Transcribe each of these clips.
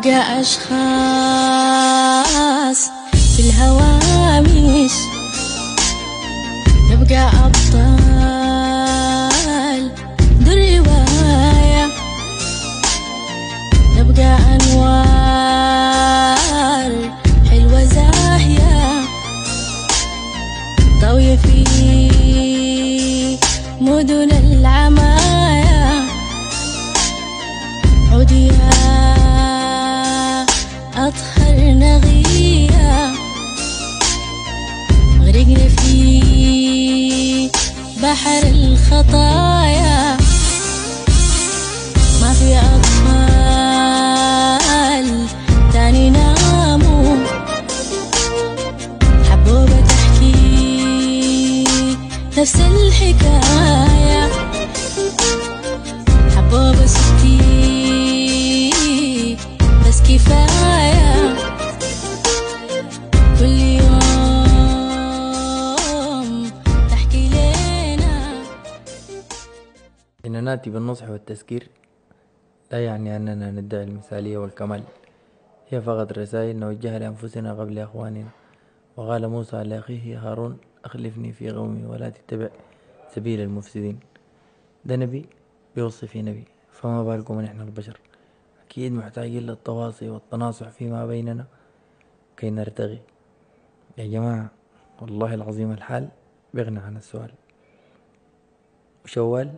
نبقى أشخاص في الهوامش. نبقى أبطال دول رواية نبقى أنوار حلوة زاهية. طاوية في مدن العماية الخطايا ما في أطفال تاني ناموا حبوبة تحكي نفس الحكاية. حبوبة ستي بس كفاية. إن نأتي بالنصح والتذكير. لا يعني أننا ندعي المثالية والكمال. هي فقط رسائل نوجهها لأنفسنا قبل أخواننا. وقال موسى لأخيه هارون أخلفني في قومي ولا تتبع سبيل المفسدين. ده نبي بيوصي في نبي. فما بالكم نحن البشر؟ أكيد محتاجين للتواصي والتناصح فيما بيننا كي نرتقي يا جماعة والله العظيم الحال بيغني عن السؤال. وشوال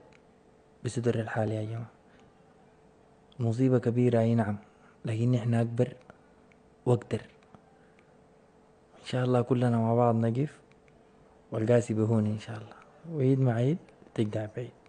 بستر الحال يا جماعة مصيبة كبيرة أي نعم. لكن إحنا أكبر وأقدر. إن شاء الله كلنا مع بعض نقف. والقاسي بهون إن شاء الله. وعيد مع عيد تقدع بعيد.